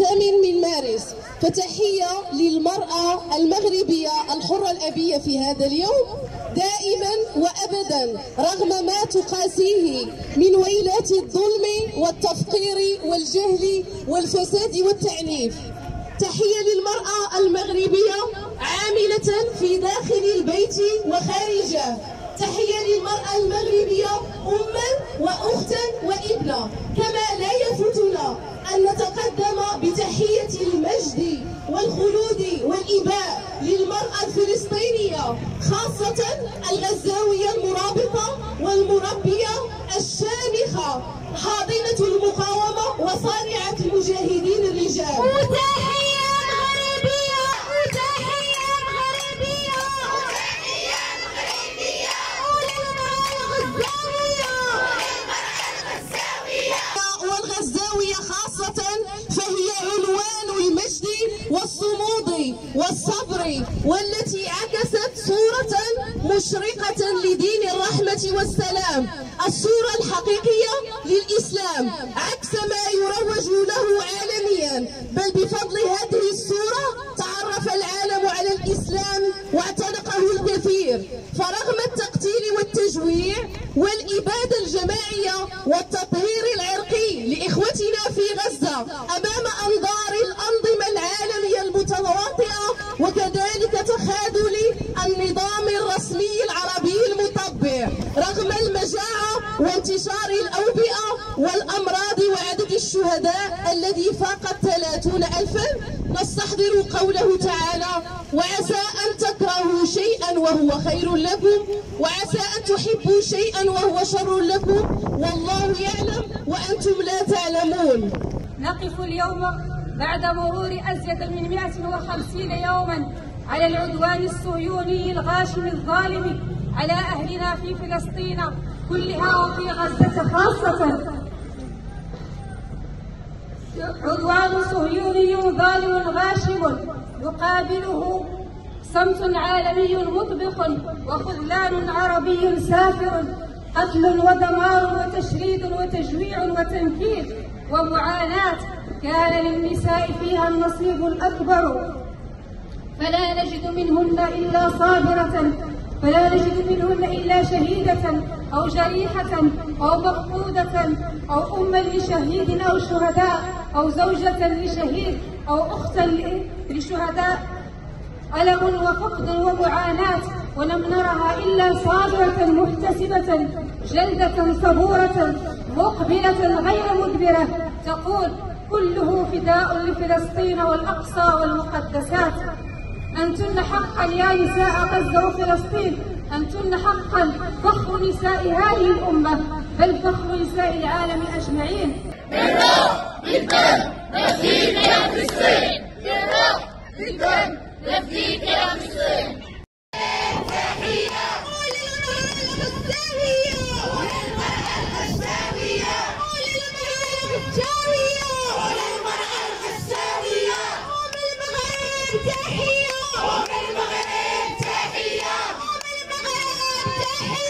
الثامن من مارس فتحية للمرأة المغربية الحرة الأبية في هذا اليوم دائما وأبدا رغم ما تقاسيه من ويلات الظلم والتفقير والجهل والفساد والتعنيف. تحية للمرأة المغربية عاملة في داخل البيت وخارجه. تحية للمرأة المغربية أما وأختا وابنة. كما لا حاضنة المقاومة وصانعة المجاهدين الرجال. وتحية مغربية وتحية مغربية وتحية مغربية وللمرأة الغزاوية الغزاوية والغزاوية خاصة فهي عنوان المجد والصمود والصبر والتي عكست صورة مشرقة لدين الرحمة والسلام. الصورة الحقيقية للإسلام عكس ما يروج له عالميا. بل بفضل هذه والأمراض وعدد الشهداء الذي فاق الثلاثون ألفا نستحضر قوله تعالى وعسى أن تكرهوا شيئا وهو خير لكم وعسى أن تحبوا شيئا وهو شر لكم والله يعلم وأنتم لا تعلمون. نقف اليوم بعد مرور أزيد من 150 يوما على العدوان الصهيوني الغاشم الظالم على أهلنا في فلسطين كلها وفي غزة خاصة. عدوان صهيوني ظالم غاشم يقابله صمت عالمي مطبق وخذلان عربي سافر قتل ودمار وتشريد وتجويع وتنكيل ومعاناة كان للنساء فيها النصيب الأكبر. فلا نجد منهن إلا صابرة فلا نجد منهن إلا شهيدة أو جريحة أو مفقودة أو أما لشهيد أو شهداء. أو زوجة لشهيد أو أختا لشهداء. ألم وفقد ومعاناة ولم نرها إلا صابرة محتسبة جلدة صبورة مقبلة غير مدبرة. تقول كله فداء لفلسطين والأقصى والمقدسات. أنتن حقا يا نساء غزة وفلسطين. أنتن حقا فخر نساء هذه الأمة. بل فخر نساء العالم أجمعين. بالدم نفديك يا فلسطين بالروح بالدم نفديك يا فلسطين تحية الغزاوية وبالمغرب تحية تحية وبالمغرب تحية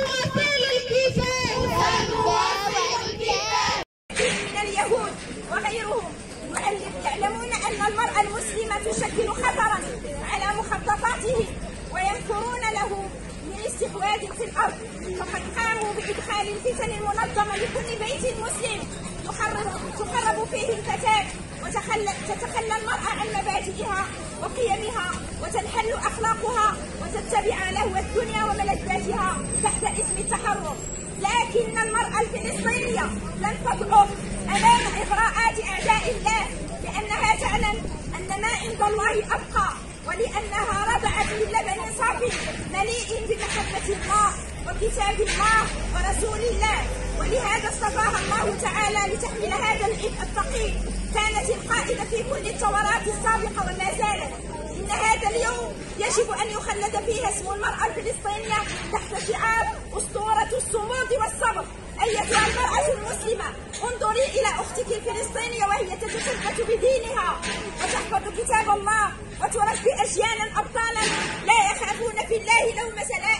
في الأرض. فقد قاموا بإدخال الفتن المنظمة لكل بيت مسلم. تخرب فيه الفتاة وتخلى تتخلى المرأة عن مبادئها وقيمها وتنحل أخلاقها وتتبع لهو الدنيا وملذاتها تحت اسم التحرر. لكن المرأة الفلسطينية لن تضعف أمام إغراءات أعداء الله لأنها تعلم أن ما عند الله أبقى. ولأنها رضعت من لبن صافي مليء بمحبة الله وكتاب الله ورسول الله. ولهذا اصطفاها الله تعالى لتحمل هذا العبء الثقيل. كانت القائدة في كل الثورات السابقة وما زالت. إن هذا اليوم يجب أن يخلد فيها اسم المرأة الفلسطينية تحت شعار أسطورة الصمود والصبر. أيتها المرأة المسلمة انظري إلى أختك الفلسطينية وهي تتثبت بدينها. وتحفظ كتاب الله وتربي أجيالا أبطالا لا يخافون في الله لومة لائم